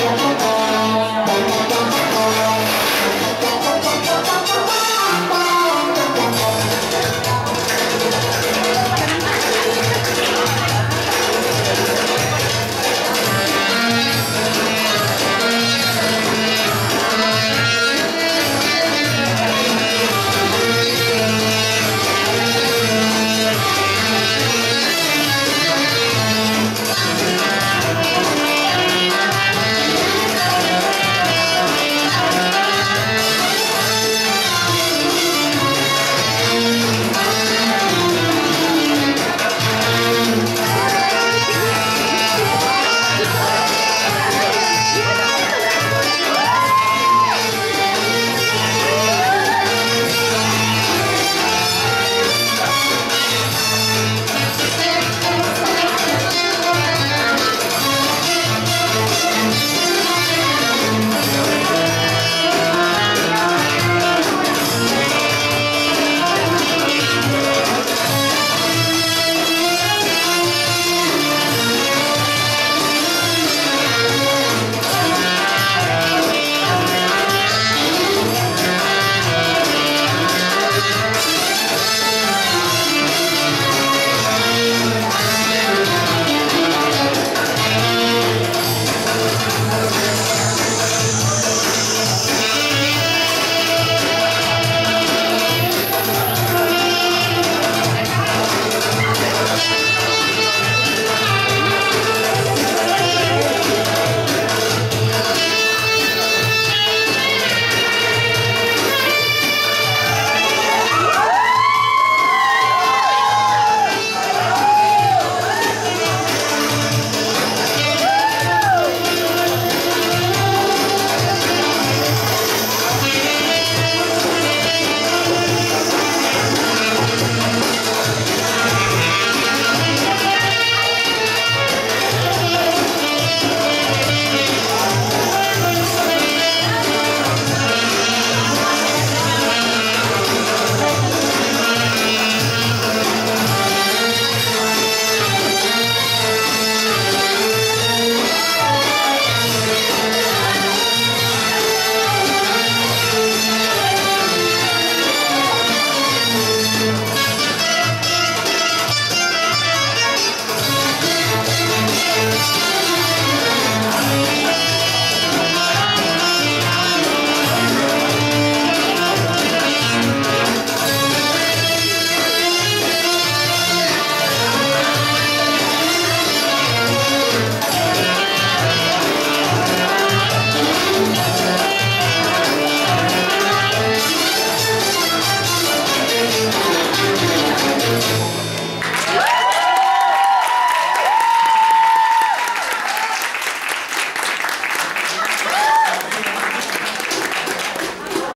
Gracias.